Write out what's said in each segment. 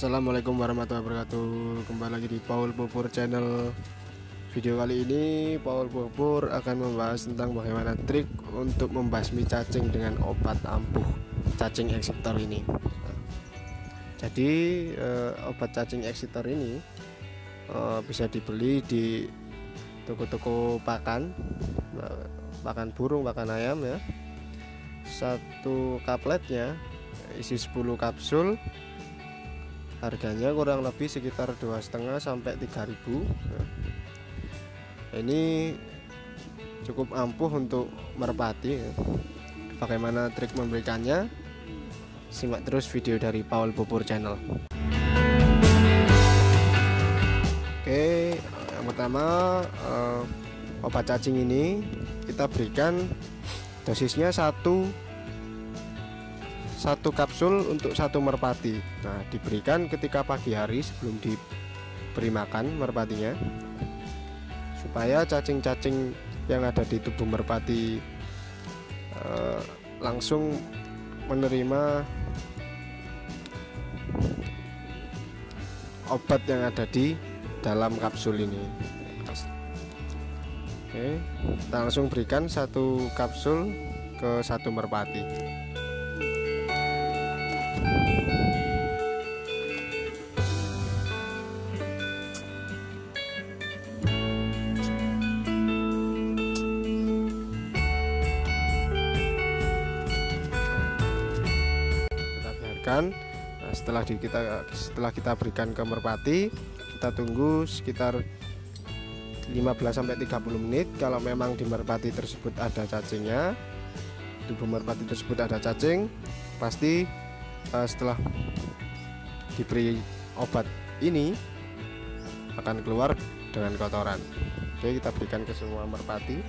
Assalamualaikum warahmatullahi wabarakatuh. Kembali lagi di Paul Pupur channel. Video kali ini Paul Pupur akan membahas tentang bagaimana trik untuk membasmi cacing dengan obat ampuh cacing eksitor ini. Jadi eh, obat cacing eksitor ini eh, bisa dibeli di toko-toko pakan eh, Pakan burung, pakan ayam ya. Satu kapletnya isi 10 kapsul harganya kurang lebih sekitar dua setengah sampai 3000 nah, ini cukup ampuh untuk merpati ya. bagaimana trik memberikannya? Simak terus video dari Paul Bubur channel. Oke yang pertama uh, obat cacing ini kita berikan dosisnya satu satu kapsul untuk satu merpati. Nah diberikan ketika pagi hari sebelum diberi makan merpatinya supaya cacing-cacing yang ada di tubuh merpati eh, langsung menerima obat yang ada di dalam kapsul ini. Oke kita langsung berikan satu kapsul ke satu merpati nah, setelah di kita setelah kita berikan ke merpati kita tunggu sekitar 15 sampai 30 menit. Kalau memang di merpati tersebut ada cacingnya tubuh merpati tersebut ada cacing pasti uh, setelah diberi obat ini akan keluar dengan kotoran. Oke kita berikan ke semua merpati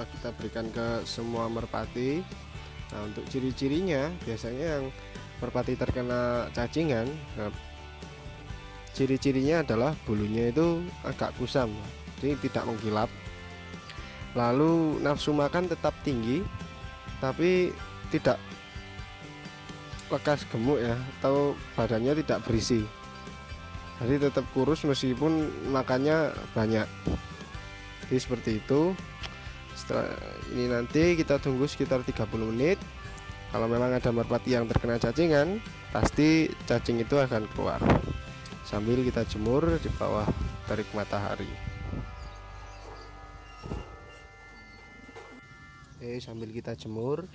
Oke setelah kita berikan ke semua merpati. Nah untuk ciri-cirinya biasanya yang merpati terkena cacingan nah, Ciri-cirinya adalah bulunya itu agak kusam Jadi tidak mengkilap. Lalu nafsu makan tetap tinggi Tapi tidak lekas gemuk ya Atau badannya tidak berisi. Jadi tetap kurus meskipun makannya banyak. Jadi seperti itu setelah ini nanti kita tunggu sekitar 30 menit. Kalau memang ada merpati yang terkena cacingan pasti cacing itu akan keluar. Sambil kita jemur di bawah terik matahari. Oke sambil kita jemur.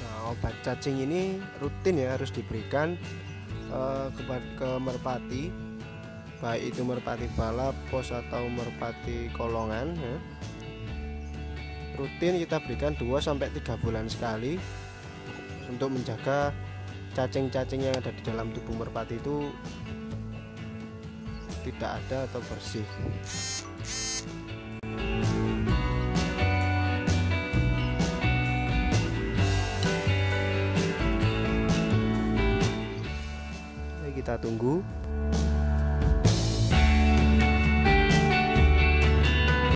Nah obat cacing ini rutin ya harus diberikan uh, ke merpati baik itu merpati balap pos atau merpati kolongan ya. rutin kita berikan 2 sampai 3 bulan sekali untuk menjaga cacing-cacing yang ada di dalam tubuh merpati itu tidak ada atau bersih tunggu.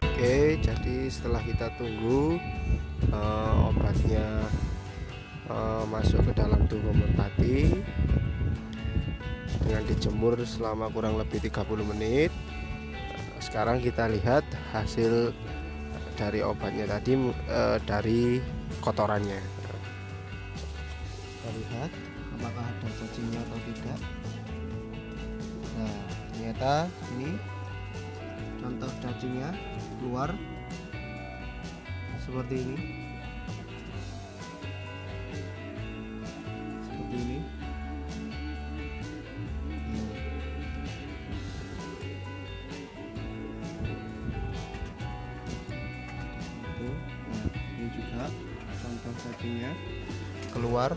Oke jadi setelah kita tunggu uh, obatnya uh, masuk ke dalam tubuh merpati dengan dijemur selama kurang lebih 30 menit. Sekarang kita lihat hasil dari obatnya tadi uh, dari kotorannya. Kita lihat apakah ada cacingnya atau tidak nah ternyata ini. Contoh cacingnya keluar. Seperti ini. Seperti ini. Nah, ini juga contoh cacingnya. Keluar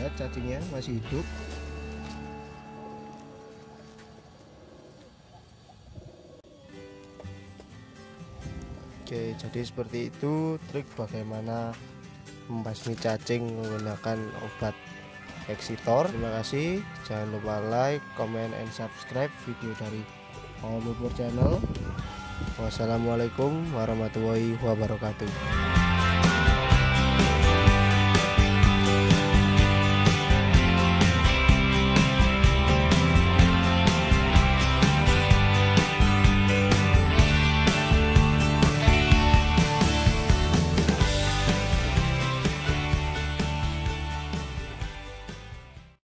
lihat cacingnya masih hidup Oke jadi seperti itu trik bagaimana membasmi cacing menggunakan obat eksitor. Terima kasih. Jangan lupa like comment and subscribe video dari Paul Channel. Wassalamualaikum warahmatullahi wabarakatuh